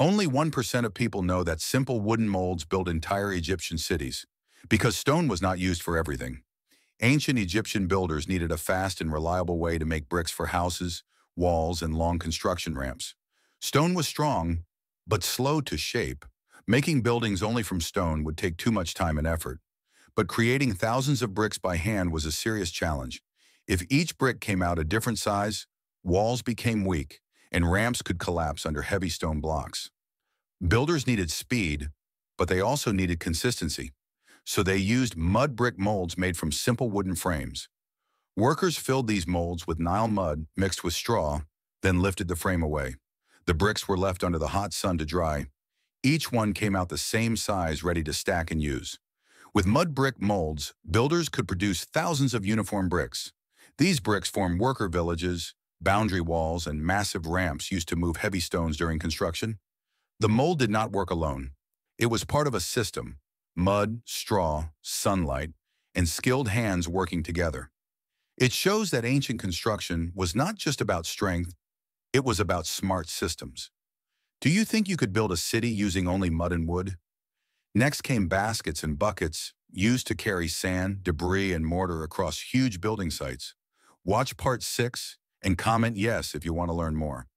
Only 1% of people know that simple wooden molds built entire Egyptian cities, because stone was not used for everything. Ancient Egyptian builders needed a fast and reliable way to make bricks for houses, walls, and long construction ramps. Stone was strong, but slow to shape. Making buildings only from stone would take too much time and effort. But creating thousands of bricks by hand was a serious challenge. If each brick came out a different size, walls became weak, and ramps could collapse under heavy stone blocks. Builders needed speed, but they also needed consistency so they used mud brick molds made from simple wooden frames. Workers filled these molds with Nile mud mixed with straw, then lifted the frame away. The bricks were left under the hot sun to dry. Each one came out the same size ready to stack and use. With mud brick molds, builders could produce thousands of uniform bricks. These bricks form worker villages, boundary walls, and massive ramps used to move heavy stones during construction. The mold did not work alone. It was part of a system, mud, straw, sunlight, and skilled hands working together. It shows that ancient construction was not just about strength, it was about smart systems. Do you think you could build a city using only mud and wood? Next came baskets and buckets used to carry sand, debris, and mortar across huge building sites. Watch part 6 and comment yes if you want to learn more.